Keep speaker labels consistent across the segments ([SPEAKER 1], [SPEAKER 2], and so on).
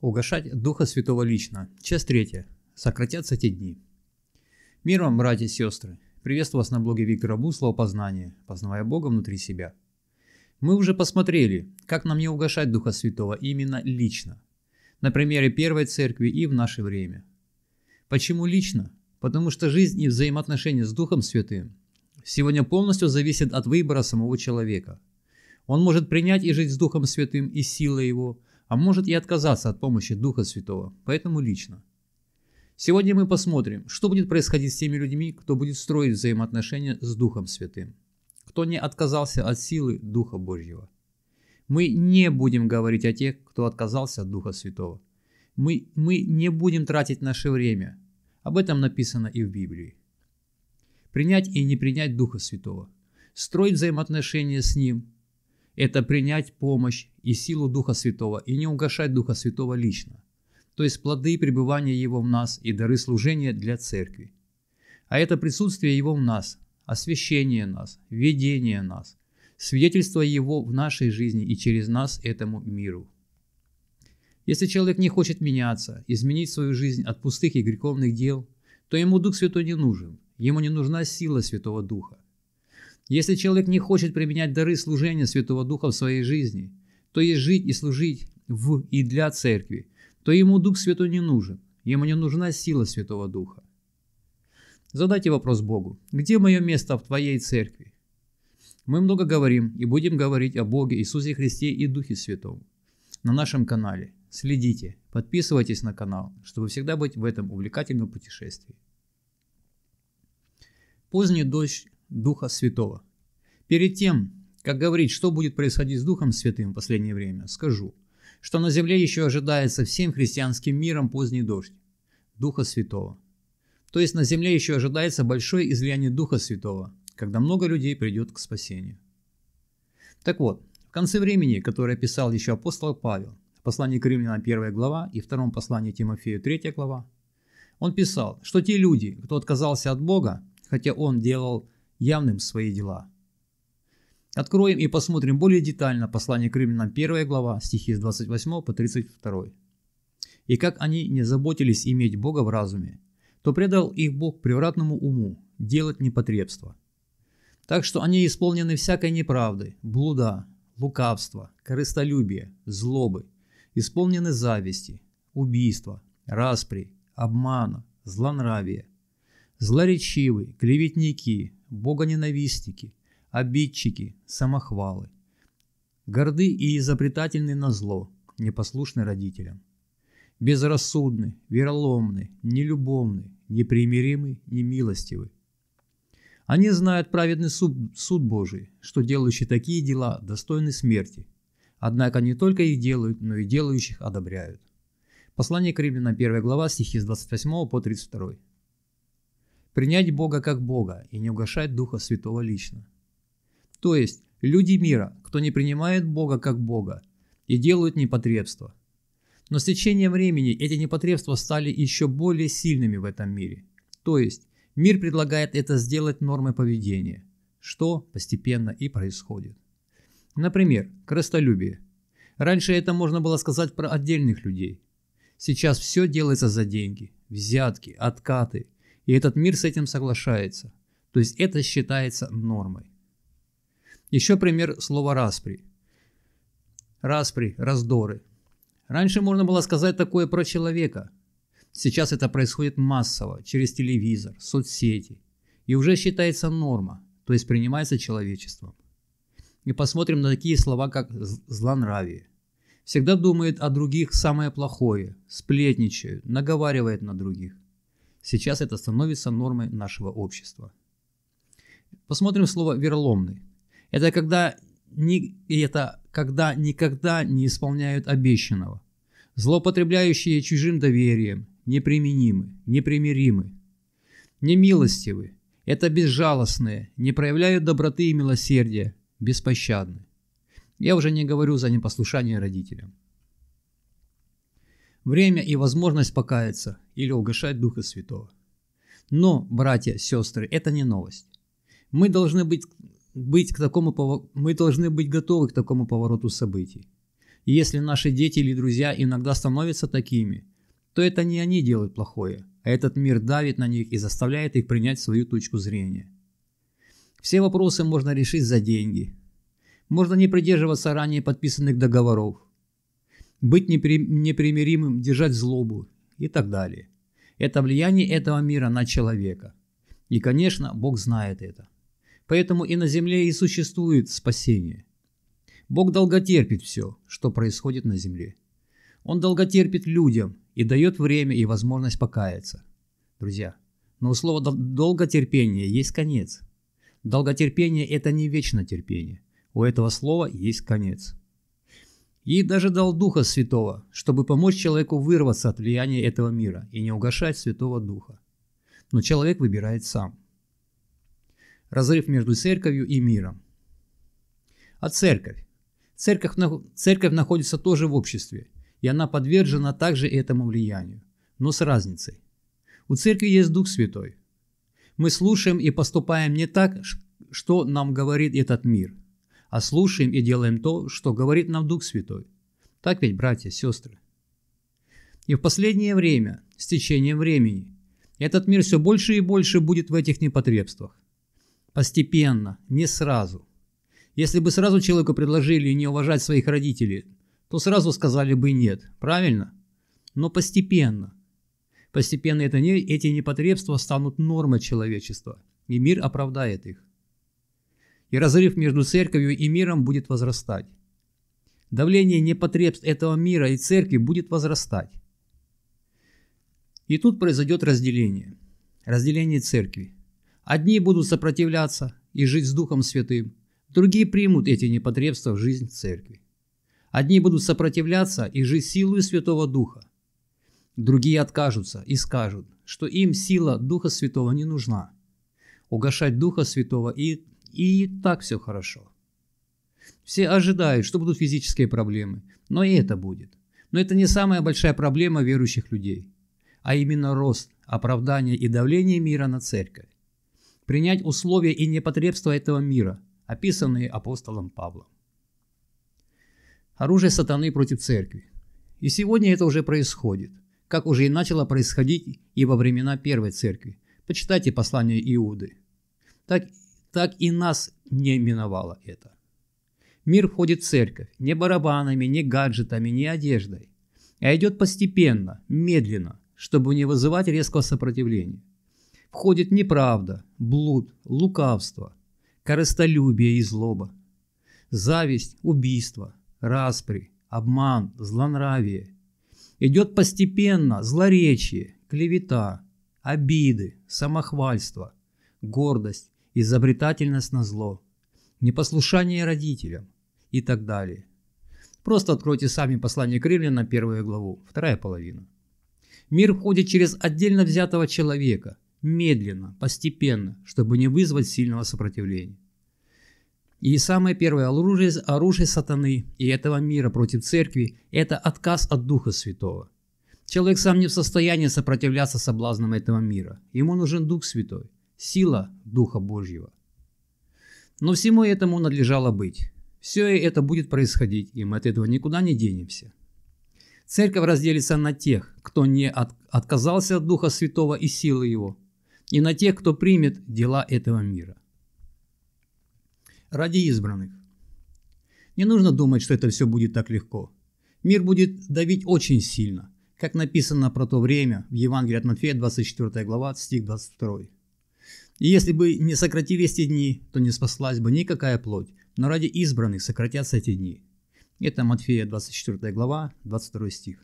[SPEAKER 1] Угошать Духа Святого лично. Часть третья. Сократятся те дни. Мир вам, братья и сестры. Приветствую вас на блоге Виктора Буслова «Познание», познавая Бога внутри себя. Мы уже посмотрели, как нам не угошать Духа Святого именно лично. На примере Первой Церкви и в наше время. Почему лично? Потому что жизнь и взаимоотношения с Духом Святым сегодня полностью зависят от выбора самого человека. Он может принять и жить с Духом Святым и силой Его – а может и отказаться от помощи Духа Святого, поэтому лично. Сегодня мы посмотрим, что будет происходить с теми людьми, кто будет строить взаимоотношения с Духом Святым, кто не отказался от силы Духа Божьего. Мы не будем говорить о тех, кто отказался от Духа Святого. Мы, мы не будем тратить наше время. Об этом написано и в Библии. Принять и не принять Духа Святого. Строить взаимоотношения с Ним это принять помощь и силу Духа Святого и не угошать Духа Святого лично, то есть плоды пребывания Его в нас и дары служения для Церкви. А это присутствие Его в нас, освящение нас, ведение нас, свидетельство Его в нашей жизни и через нас этому миру. Если человек не хочет меняться, изменить свою жизнь от пустых и греховных дел, то ему Дух Святой не нужен, ему не нужна сила Святого Духа. Если человек не хочет применять дары служения Святого Духа в своей жизни, то есть жить и служить в и для церкви, то ему Дух Святой не нужен, ему не нужна сила Святого Духа. Задайте вопрос Богу, где мое место в твоей церкви? Мы много говорим и будем говорить о Боге, Иисусе Христе и Духе Святом на нашем канале. Следите, подписывайтесь на канал, чтобы всегда быть в этом увлекательном путешествии. Поздний дождь Духа Святого. Перед тем, как говорить, что будет происходить с Духом Святым в последнее время, скажу, что на земле еще ожидается всем христианским миром поздний дождь Духа Святого. То есть на земле еще ожидается большое излияние Духа Святого, когда много людей придет к спасению. Так вот, в конце времени, которое писал еще апостол Павел, в послании к Римлянам 1 глава и втором послании Тимофею 3 глава, он писал, что те люди, кто отказался от Бога, хотя он делал явным свои дела. Откроем и посмотрим более детально послание к римлянам 1 глава, стихи с 28 по 32. «И как они не заботились иметь Бога в разуме, то предал их Бог превратному уму делать непотребство. Так что они исполнены всякой неправды, блуда, лукавства, корыстолюбия, злобы, исполнены зависти, убийства, распри, обмана, злонравия, злоречивы, клеветники, богоненавистники, обидчики, самохвалы, горды и изобретательны на зло, непослушны родителям, безрассудны, вероломны, нелюбовны, непримиримы, немилостивы. Они знают праведный суд, суд Божий, что делающие такие дела достойны смерти. Однако не только их делают, но и делающих одобряют. Послание к Римлянам 1 глава, стихи с 28 по 32 принять Бога как Бога и не угошать Духа Святого лично. То есть люди мира, кто не принимает Бога как Бога и делают непотребства. Но с течением времени эти непотребства стали еще более сильными в этом мире. То есть мир предлагает это сделать нормой поведения, что постепенно и происходит. Например, крестолюбие. Раньше это можно было сказать про отдельных людей. Сейчас все делается за деньги, взятки, откаты – и этот мир с этим соглашается. То есть это считается нормой. Еще пример слова «распри». Распри, раздоры. Раньше можно было сказать такое про человека. Сейчас это происходит массово, через телевизор, соцсети. И уже считается норма, то есть принимается человечеством. И посмотрим на такие слова, как злонравие. Всегда думает о других самое плохое, сплетничает, наговаривает на других. Сейчас это становится нормой нашего общества. Посмотрим слово «вероломный». Это когда, ни, это когда никогда не исполняют обещанного. Злоупотребляющие чужим доверием, неприменимы, непримиримы. Немилостивы. Это безжалостные, не проявляют доброты и милосердия, беспощадны. Я уже не говорю за непослушание родителям время и возможность покаяться или угошать Духа Святого. Но, братья, сестры, это не новость. Мы должны быть, быть к такому, мы должны быть готовы к такому повороту событий. И если наши дети или друзья иногда становятся такими, то это не они делают плохое, а этот мир давит на них и заставляет их принять свою точку зрения. Все вопросы можно решить за деньги. Можно не придерживаться ранее подписанных договоров, быть непримиримым, держать злобу и так далее. Это влияние этого мира на человека. И, конечно, Бог знает это. Поэтому и на земле и существует спасение. Бог долготерпит все, что происходит на земле. Он долготерпит людям и дает время и возможность покаяться. Друзья, но у слова долготерпение есть конец. Долготерпение – это не вечно терпение. У этого слова есть конец. И даже дал Духа Святого, чтобы помочь человеку вырваться от влияния этого мира и не угошать Святого Духа. Но человек выбирает сам. Разрыв между церковью и миром. А церковь? Церковь, церковь находится тоже в обществе, и она подвержена также этому влиянию, но с разницей. У церкви есть Дух Святой. Мы слушаем и поступаем не так, что нам говорит этот мир, а слушаем и делаем то, что говорит нам Дух Святой. Так ведь, братья, сестры? И в последнее время, с течением времени, этот мир все больше и больше будет в этих непотребствах. Постепенно, не сразу. Если бы сразу человеку предложили не уважать своих родителей, то сразу сказали бы нет, правильно? Но постепенно. Постепенно это не, эти непотребства станут нормой человечества, и мир оправдает их и разрыв между церковью и миром будет возрастать. Давление непотребств этого мира и церкви будет возрастать. И тут произойдет разделение. Разделение церкви. Одни будут сопротивляться и жить с Духом Святым, другие примут эти непотребства в жизнь церкви. Одни будут сопротивляться и жить силой Святого Духа, другие откажутся и скажут, что им сила Духа Святого не нужна. Угошать Духа Святого и и так все хорошо. Все ожидают, что будут физические проблемы, но и это будет. Но это не самая большая проблема верующих людей, а именно рост, оправдание и давление мира на церковь. Принять условия и непотребства этого мира, описанные апостолом Павлом. Оружие сатаны против церкви. И сегодня это уже происходит, как уже и начало происходить и во времена Первой Церкви. Почитайте послание Иуды. Так так и нас не миновало это. Мир входит в церковь не барабанами, не гаджетами, не одеждой, а идет постепенно, медленно, чтобы не вызывать резкого сопротивления. Входит неправда, блуд, лукавство, корыстолюбие и злоба, зависть, убийство, распри, обман, злонравие. Идет постепенно злоречие, клевета, обиды, самохвальство, гордость, изобретательность на зло, непослушание родителям и так далее. Просто откройте сами послание к Римлянам, первую главу, вторая половина. Мир входит через отдельно взятого человека, медленно, постепенно, чтобы не вызвать сильного сопротивления. И самое первое оружие, оружие сатаны и этого мира против церкви – это отказ от Духа Святого. Человек сам не в состоянии сопротивляться соблазнам этого мира. Ему нужен Дух Святой сила Духа Божьего. Но всему этому надлежало быть. Все это будет происходить, и мы от этого никуда не денемся. Церковь разделится на тех, кто не от, отказался от Духа Святого и силы Его, и на тех, кто примет дела этого мира. Ради избранных. Не нужно думать, что это все будет так легко. Мир будет давить очень сильно, как написано про то время в Евангелии от Матфея, 24 глава, стих 22. И если бы не сократились эти дни, то не спаслась бы никакая плоть, но ради избранных сократятся эти дни. Это Матфея 24 глава, 22 стих.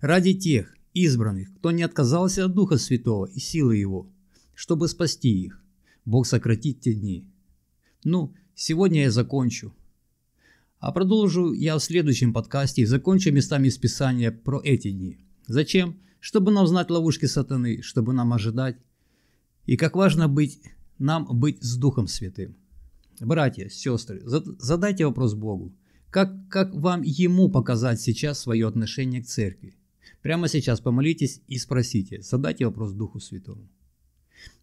[SPEAKER 1] Ради тех избранных, кто не отказался от Духа Святого и силы Его, чтобы спасти их, Бог сократит те дни. Ну, сегодня я закончу. А продолжу я в следующем подкасте и закончу местами из Писания про эти дни. Зачем? Чтобы нам знать ловушки сатаны, чтобы нам ожидать и как важно быть, нам быть с Духом Святым. Братья, сестры, задайте вопрос Богу. Как, как вам Ему показать сейчас свое отношение к церкви? Прямо сейчас помолитесь и спросите, задайте вопрос Духу Святому.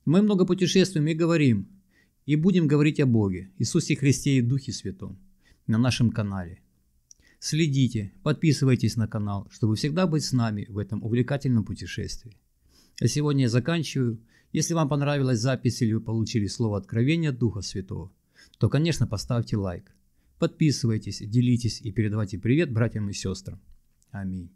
[SPEAKER 1] Мы много путешествуем и говорим, и будем говорить о Боге, Иисусе Христе и Духе Святом на нашем канале. Следите, подписывайтесь на канал, чтобы всегда быть с нами в этом увлекательном путешествии. А сегодня я заканчиваю. Если вам понравилась запись или вы получили слово откровения Духа Святого, то, конечно, поставьте лайк. Подписывайтесь, делитесь и передавайте привет братьям и сестрам. Аминь.